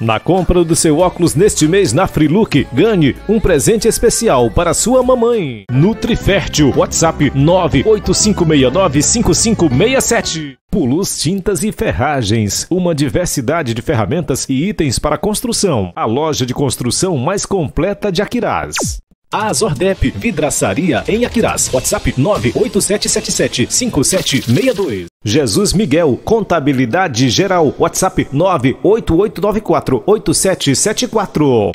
Na compra do seu óculos neste mês na Freelook, ganhe um presente especial para sua mamãe. Nutrifértil, WhatsApp 985695567. Pulus Tintas e Ferragens, uma diversidade de ferramentas e itens para construção. A loja de construção mais completa de Aquiraz. Azordep, vidraçaria em Aquiraz. WhatsApp 987775762. Jesus Miguel, contabilidade geral. WhatsApp 988948774.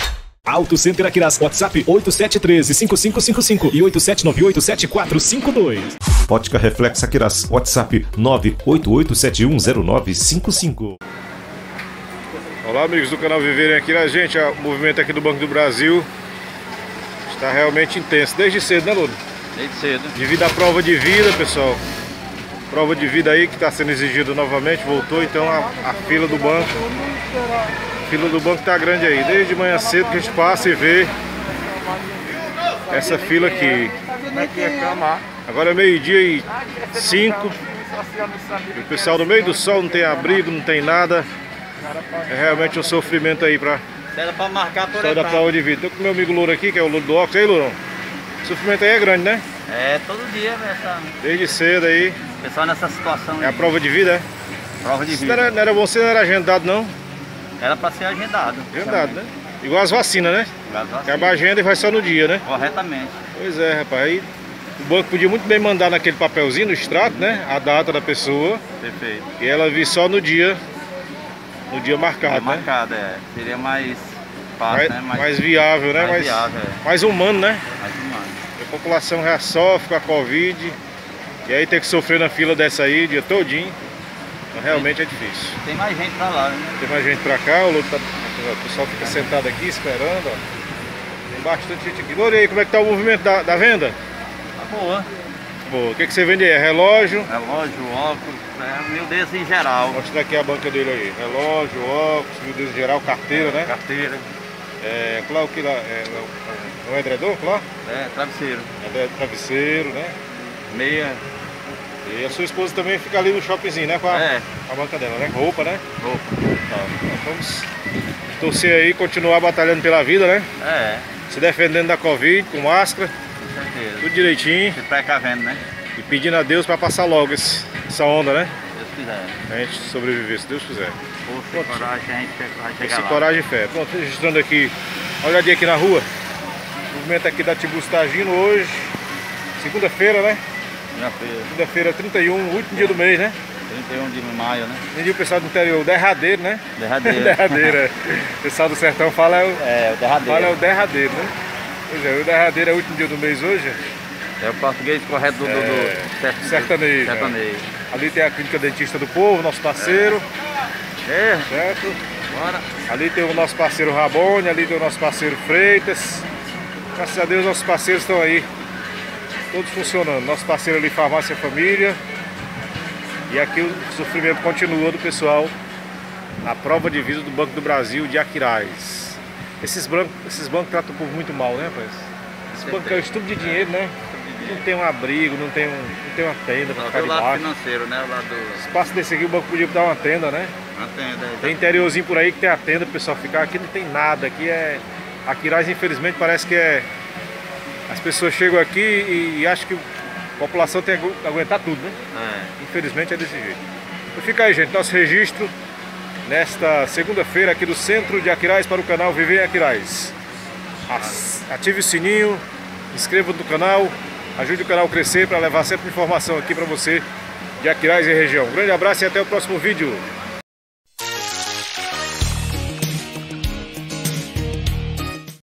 Auto Center Aquiraz, WhatsApp 8713-5555 e 8798-7452. Ótica Reflex Aquiraz, WhatsApp 988710955. Olá amigos do canal Viverem Aquiraz, gente, o movimento aqui do Banco do Brasil está realmente intenso, desde cedo, né Ludo? Desde cedo. Devido à prova de vida, pessoal, prova de vida aí que está sendo exigida novamente, voltou, então a, a fila do banco fila do banco tá grande aí. Desde manhã cedo que a gente passa e vê essa fila aqui. Agora é meio-dia e cinco. E o pessoal no meio do sol não tem abrigo, não tem nada. É realmente um sofrimento aí pra. Era pra marcar por Só prova de vida. Tô com meu amigo Louro aqui, que é o Louro do Ox. aí, Lourão? O sofrimento aí é grande, né? É, todo dia, essa... Desde cedo aí. O pessoal nessa situação É a prova de vida, é? Prova de Isso vida. Não era, não era bom, você não era agendado, não? Era pra ser agendado. Agendado, né? Igual as vacinas, né? Vacinas. Acaba a agenda e vai só no dia, né? Corretamente. Pois é, rapaz. Aí o banco podia muito bem mandar naquele papelzinho, no extrato, né? A data da pessoa. Perfeito. E ela vir só no dia. No dia É marcado, né? marcado, é. Seria mais fácil, Mais, né? Mais, mais viável, né? mais Mais, viável, é. mais humano, né? Mais humano. A população já sofre com a Covid. E aí tem que sofrer na fila dessa aí o dia todinho. Então, realmente é difícil. Tem mais gente pra lá, né? Tem mais gente pra cá, o, tá- o pessoal fica sentado aqui esperando, ó. Tem bastante gente aqui. Aí, como é que tá o movimento da, da venda? Tá boa. Boa. O que, que você vende aí? É relógio? Relógio, óculos, é, meu Deus, em geral. Mostra aqui a banca dele aí. Relógio, óculos, Deus, em geral, carteira, né? Carteira, É, claro que lá é, é, é um edredom, claro? é, travesseiro, É travesseiro, né? meia, E a sua esposa também fica ali no shoppingzinho, né? Com a, é, a banca dela, né? Roupa, né? roupa. Tá. Então, vamos torcer aí, continuar batalhando pela vida, né? É, Se defendendo da Covid, com máscara, com certeza. tudo direitinho. Se precavendo, né? E pedindo a Deus para passar logo esse- essa onda, né? Se Deus quiser. A gente sobreviver, se Deus quiser. Força e coragem, a gente vai chegar Esse lá. coragem e fé. Pronto, registrando aqui, uma olhadinha aqui na rua. O movimento aqui da Tibus está agindo hoje, segunda-feira, né? Segunda-feira, Segunda-feira, 31, último dia do mês, né? 31 de maio, né? Nem o pessoal do interior, o derradeiro, né? Derradeiro. derradeiro, é. O pessoal do sertão fala, é o, É, o derradeiro. fala é o derradeiro, né? Pois é, o derradeiro é o último dia do mês hoje. É o português correto do, do, É, do ser- sertanejo, sertanejo. Ali tem a Clínica Dentista do Povo, nosso parceiro, É, certo? bora. Ali tem o nosso parceiro Rabone, ali tem o nosso parceiro Freitas. Graças a Deus nossos parceiros estão aí, todos funcionando. Nosso parceiro ali, Farmácia Família. E aqui o sofrimento continua do pessoal na prova de vida do Banco do Brasil de Aquiraz. Esses, bancos, esses bancos tratam o povo muito mal, né, rapaz? Esse banco é um estudo de dinheiro, né? Não tem um abrigo, não tem, um, não tem uma tenda para ficar tem o lado debaixo. financeiro, né? O lado do... Espaço desse aqui o banco podia dar uma tenda, né? Não tem, né? Tem interiorzinho por aí que tem a tenda pro pessoal ficar. Aqui não tem nada. Aqui é. Aquiraz, infelizmente, parece que é. As pessoas chegam aqui e, e acham que a população tem que agu- aguentar tudo, né? É. Infelizmente é desse jeito. Então fica aí, gente. Nosso registro nesta segunda-feira aqui do centro de Aquiraz para o canal Viver. As- Ative o sininho, inscreva no canal, ajude o canal a crescer para levar sempre informação aqui para você de Aquiraz e região. Um grande abraço e até o próximo vídeo.